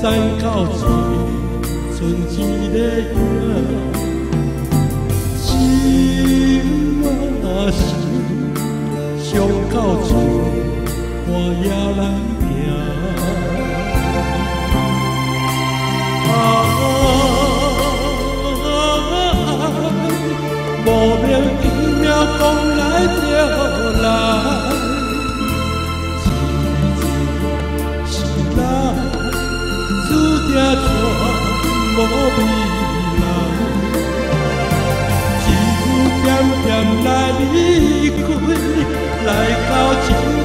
山到水，剩一个影。心啊心，伤到尽，我也难行。啊，无名奇妙讲来就来。原来离开，来到一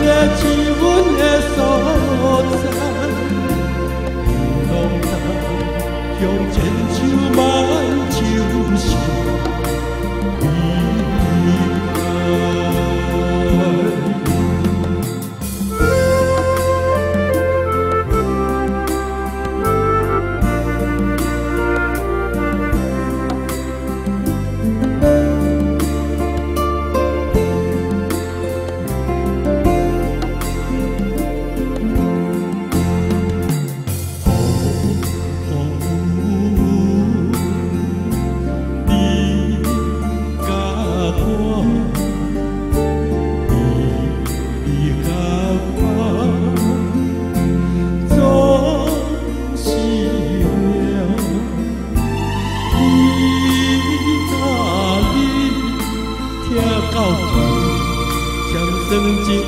từng chiếc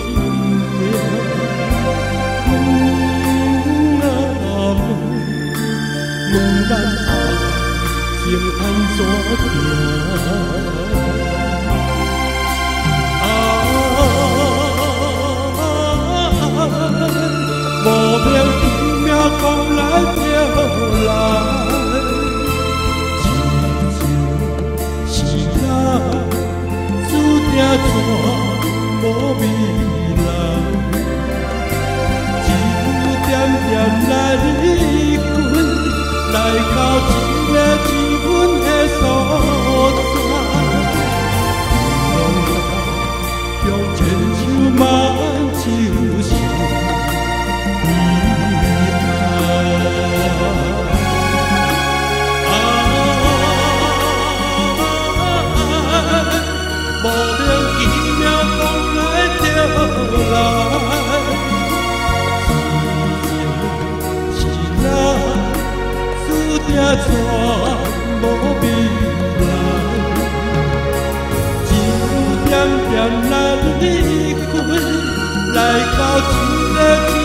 mừng đàn áo chiêng thanh gió thuyền. 到底全无未来，只偏来开，来到这然。